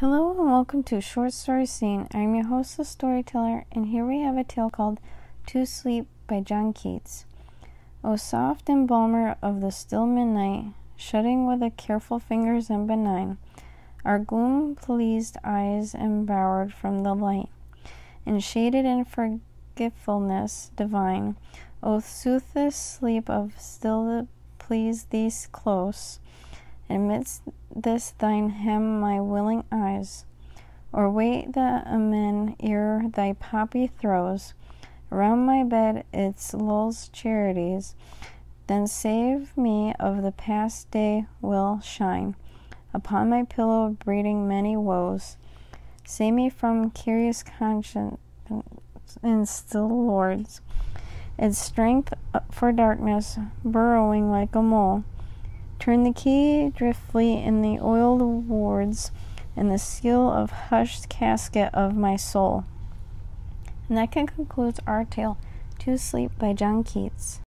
Hello and welcome to Short Story Scene. I'm your host, the storyteller, and here we have a tale called To Sleep by John Keats. O soft embalmer of the still midnight, shutting with a careful fingers and benign our gloom pleased eyes embowered from the light, and shaded in forgetfulness divine, O soothest sleep of still please thee close and amidst this thine hem my willing eyes, or wait the amen ere thy poppy throws around my bed its lulls charities, then save me of the past day will shine upon my pillow breeding many woes. Save me from curious conscience and still lords, its strength for darkness burrowing like a mole. Turn the key driftly in the oiled wards, and the seal of hushed casket of my soul. And that concludes our tale, To Sleep by John Keats.